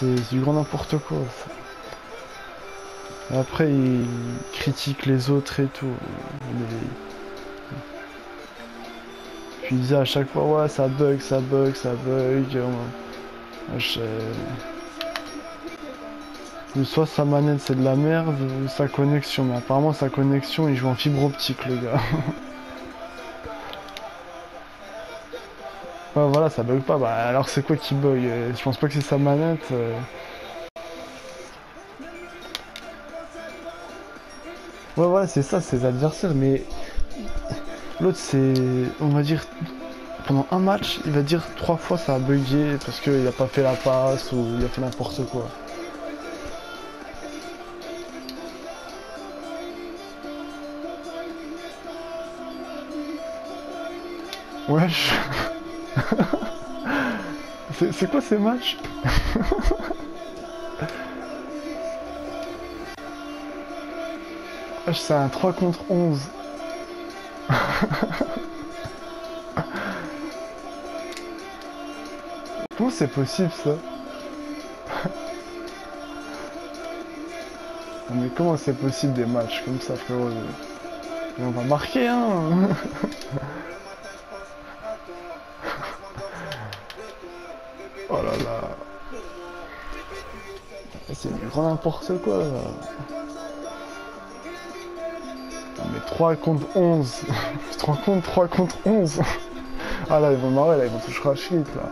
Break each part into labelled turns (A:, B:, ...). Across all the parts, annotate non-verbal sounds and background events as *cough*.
A: c'est du grand n'importe quoi. après, ils critiquent les autres et tout. Puis ils disaient à chaque fois, ouais, ça bug, ça bug, ça bug. Je- Ou soit sa manette c'est de la merde, ou sa connexion. Mais apparemment, sa connexion, il joue en fibre optique, le gars. *laughs* Ouais, voilà, ça bug pas. Bah, alors c'est quoi qui bug Euh, Je pense pas que c'est sa manette. euh. Ouais, voilà, c'est ça, ses adversaires. Mais l'autre, c'est, on va dire, pendant un match, il va dire trois fois ça a bugué parce qu'il a pas fait la passe ou il a fait n'importe quoi. C'est *laughs* c'est quoi ces matchs *laughs* Wesh, c'est un 3 contre 11. *laughs* Comment c'est possible ça Mais comment c'est possible des matchs comme ça frérot? Mais on va marquer hein Oh là là. C'est du grand n'importe quoi là. Non, mais 3 contre 11 Tu te rends compte 3 contre 11 Ah là ils vont marrer là, ils vont toucher à shit là.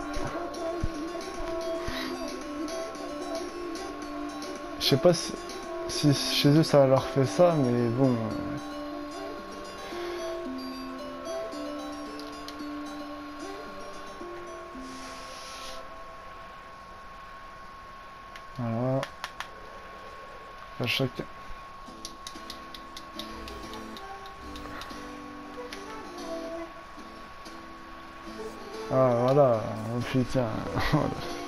A: Je sais pas si, si chez eux ça leur fait ça mais bon... euh, Voilà. À chacun. Ah voilà, putain. *laughs*